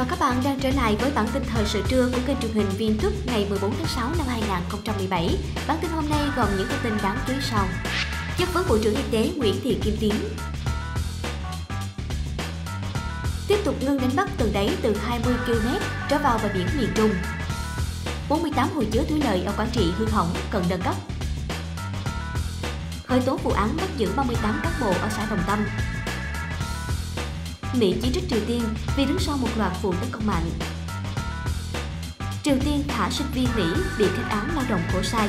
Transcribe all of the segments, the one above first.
và các bạn đang trở lại với bản tin thời sự trưa của kênh truyền hình Viên Túc ngày 14 tháng 6 năm 2017. Bản tin hôm nay gồm những thông tin đáng chú ý sau. Chất vấn Bộ trưởng Y tế Nguyễn Thị Kim Tiến Tiếp tục ngưng đánh bắt từ đáy từ 20 km trở vào bờ biển miền Trung. 48 hồ chứa thủy lợi ở Quảng Trị hư hỏng cần nâng cấp. Khởi tố vụ án bắt giữ 38 cán bộ ở xã Đồng Tâm, Mỹ chỉ trích Triều Tiên vì đứng sau một loạt vụ tấn công mạng. Triều Tiên thả sinh viên Mỹ bị kết án lao động khổ sai.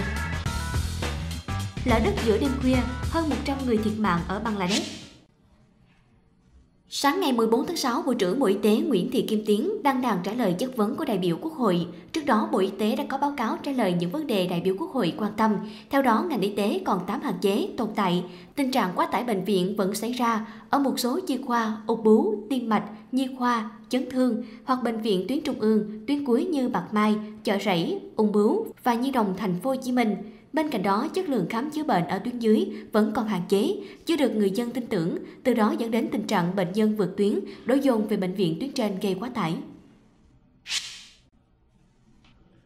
Lở đất giữa đêm khuya, hơn 100 người thiệt mạng ở Bangladesh. Sáng ngày 14 tháng 6, Bộ trưởng Bộ Y tế Nguyễn Thị Kim Tiến đăng đàn trả lời chất vấn của đại biểu Quốc hội. Trước đó, Bộ Y tế đã có báo cáo trả lời những vấn đề đại biểu Quốc hội quan tâm. Theo đó, ngành y tế còn 8 hạn chế, tồn tại. Tình trạng quá tải bệnh viện vẫn xảy ra ở một số chi khoa, ung bú, tim mạch, nhi khoa, chấn thương hoặc bệnh viện tuyến trung ương, tuyến cuối như Bạc Mai, Chợ Rẫy, ung bướu và Nhi đồng thành phố Hồ Chí Minh. Bên cạnh đó, chất lượng khám chữa bệnh ở tuyến dưới vẫn còn hạn chế, chưa được người dân tin tưởng, từ đó dẫn đến tình trạng bệnh nhân vượt tuyến, đổ dồn về bệnh viện tuyến trên gây quá tải.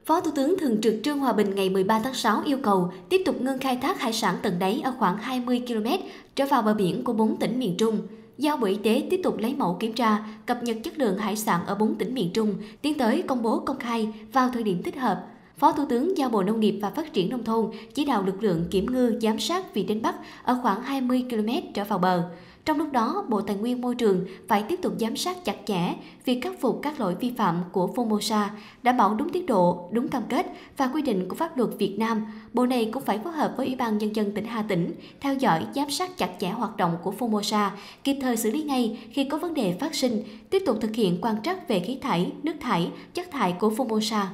Phó Thủ tướng Thường trực Trương Hòa Bình ngày 13 tháng 6 yêu cầu tiếp tục ngưng khai thác hải sản tận đáy ở khoảng 20 km trở vào bờ biển của bốn tỉnh miền Trung. Giao Bộ Y tế tiếp tục lấy mẫu kiểm tra, cập nhật chất lượng hải sản ở bốn tỉnh miền Trung, tiến tới công bố công khai vào thời điểm thích hợp, Phó Thủ tướng giao Bộ Nông nghiệp và Phát triển Nông thôn chỉ đạo lực lượng kiểm ngư giám sát vị đánh bắt ở khoảng 20 km trở vào bờ. Trong lúc đó, Bộ Tài nguyên Môi trường phải tiếp tục giám sát chặt chẽ việc khắc phục các lỗi vi phạm của Formosa, đảm bảo đúng tiến độ, đúng cam kết và quy định của pháp luật Việt Nam. Bộ này cũng phải phối hợp với Ủy ban Nhân dân tỉnh Hà Tĩnh, theo dõi, giám sát chặt chẽ hoạt động của Formosa, kịp thời xử lý ngay khi có vấn đề phát sinh, tiếp tục thực hiện quan trắc về khí thải, nước thải, chất thải của Formosa.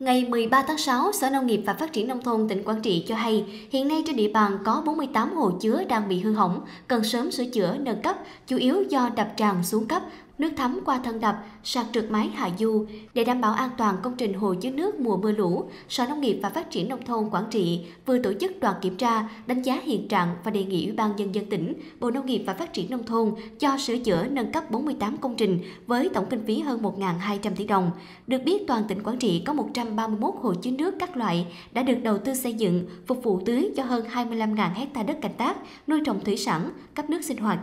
Ngày 13 tháng 6, Sở Nông nghiệp và Phát triển Nông thôn tỉnh Quảng Trị cho hay, hiện nay trên địa bàn có 48 hồ chứa đang bị hư hỏng, cần sớm sửa chữa, nâng cấp, chủ yếu do đập tràn xuống cấp, nước thấm qua thân đập, sạt trượt mái hạ du. Để đảm bảo an toàn công trình hồ chứa nước mùa mưa lũ, Sở Nông nghiệp và Phát triển Nông thôn Quảng Trị vừa tổ chức đoàn kiểm tra, đánh giá hiện trạng và đề nghị Ủy ban Nhân dân tỉnh, Bộ Nông nghiệp và Phát triển Nông thôn cho sửa chữa nâng cấp 48 công trình với tổng kinh phí hơn 1.200 tỷ đồng. Được biết, toàn tỉnh Quảng Trị có 131 hồ chứa nước các loại đã được đầu tư xây dựng, phục vụ tưới cho hơn 25.000 hecta đất canh tác, nuôi trồng thủy sản, cấp nước sinh hoạt,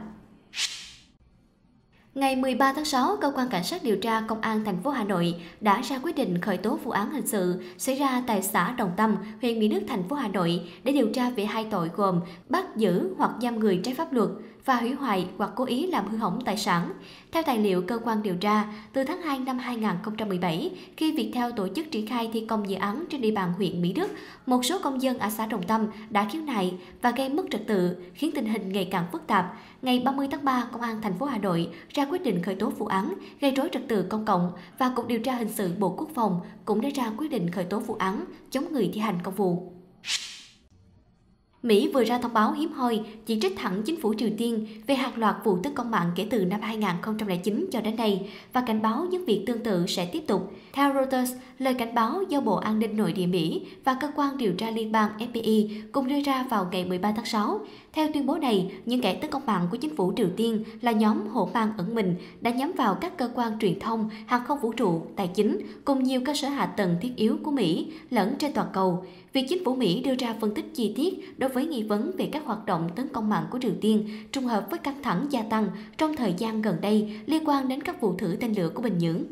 Ngày 13 tháng 6, cơ quan cảnh sát điều tra công an thành phố Hà Nội đã ra quyết định khởi tố vụ án hình sự xảy ra tại xã Đồng Tâm, huyện Mỹ Đức, thành phố Hà Nội để điều tra về hai tội gồm bắt giữ hoặc giam người trái pháp luật và hủy hoại hoặc cố ý làm hư hỏng tài sản. Theo tài liệu cơ quan điều tra, từ tháng 2 năm 2017, khi Viettel tổ chức triển khai thi công dự án trên địa bàn huyện Mỹ Đức, một số công dân ở xã Đồng Tâm đã khiếu nại và gây mất trật tự, khiến tình hình ngày càng phức tạp. Ngày 30 tháng 3, Công an thành phố Hà Nội ra ra quyết định khởi tố vụ án, gây rối trật tự công cộng và Cục điều tra hình sự Bộ Quốc phòng cũng đã ra quyết định khởi tố vụ án, chống người thi hành công vụ. Mỹ vừa ra thông báo hiếm hoi chỉ trích thẳng chính phủ Triều Tiên về hàng loạt vụ tấn công mạng kể từ năm 2009 cho đến nay và cảnh báo những việc tương tự sẽ tiếp tục. Theo Reuters, lời cảnh báo do Bộ An ninh Nội địa Mỹ và cơ quan điều tra liên bang FBI cùng đưa ra vào ngày 13 tháng 6. Theo tuyên bố này, những kẻ tấn công mạng của chính phủ Triều Tiên là nhóm hổ mang ẩn mình đã nhắm vào các cơ quan truyền thông, hàng không vũ trụ, tài chính cùng nhiều cơ sở hạ tầng thiết yếu của Mỹ lẫn trên toàn cầu. Việc chính phủ Mỹ đưa ra phân tích chi tiết đối với nghi vấn về các hoạt động tấn công mạng của Triều Tiên trùng hợp với căng thẳng gia tăng trong thời gian gần đây liên quan đến các vụ thử tên lửa của Bình Nhưỡng.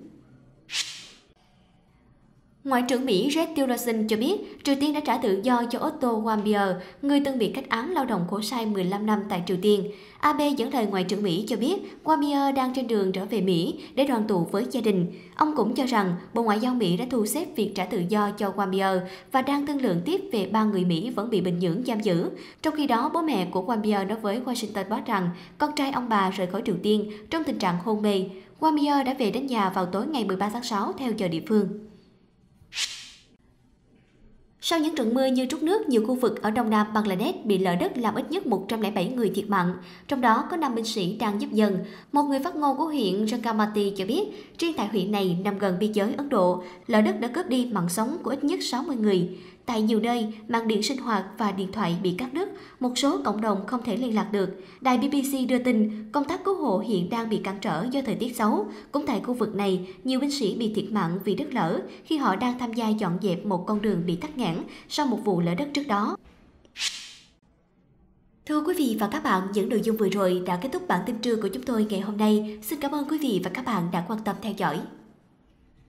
Ngoại trưởng Mỹ Rex Tillerson cho biết Triều Tiên đã trả tự do cho Otto Warmbier, người từng bị kết án lao động khổ sai 15 năm tại Triều Tiên. Abe dẫn lời Ngoại trưởng Mỹ cho biết Warmbier đang trên đường trở về Mỹ để đoàn tụ với gia đình. Ông cũng cho rằng Bộ Ngoại giao Mỹ đã thu xếp việc trả tự do cho Warmbier và đang thương lượng tiếp về ba người Mỹ vẫn bị Bình Nhưỡng giam giữ. Trong khi đó, bố mẹ của Warmbier nói với Washington Post rằng con trai ông bà rời khỏi Triều Tiên trong tình trạng hôn mê. Warmbier đã về đến nhà vào tối ngày 13 tháng 6 theo giờ địa phương. Sau những trận mưa như trút nước, nhiều khu vực ở đông nam Bangladesh bị lở đất làm ít nhất 107 người thiệt mạng, trong đó có 5 binh sĩ đang giúp dân. Một người phát ngôn của huyện Rangamati cho biết, riêng tại huyện này nằm gần biên giới Ấn Độ, lở đất đã cướp đi mạng sống của ít nhất 60 người. Tại nhiều nơi, mạng điện sinh hoạt và điện thoại bị cắt đứt, một số cộng đồng không thể liên lạc được. Đài BBC đưa tin, công tác cứu hộ hiện đang bị cản trở do thời tiết xấu. Cũng tại khu vực này, nhiều binh sĩ bị thiệt mạng vì đất lở khi họ đang tham gia dọn dẹp một con đường bị tắc nghẽn sau một vụ lở đất trước đó. Thưa quý vị và các bạn, những nội dung vừa rồi đã kết thúc bản tin trưa của chúng tôi ngày hôm nay. Xin cảm ơn quý vị và các bạn đã quan tâm theo dõi.